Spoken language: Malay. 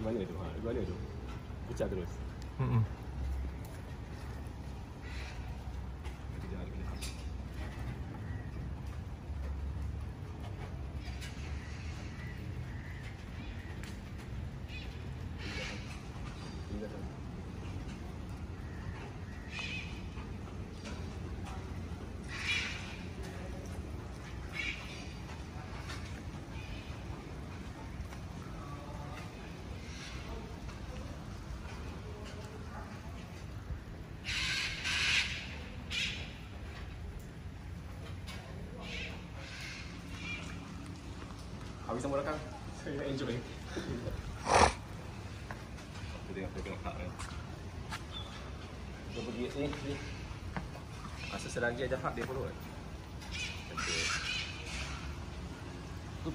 今にはでし、はい、今にはでしょぶち当てるうんうん Habis sama belakang. Saya enjoy. Kita tengok kita tengok hak kan. Kita pergi ni ni. Masa selagi ada hak dia follow kan. Okay. Good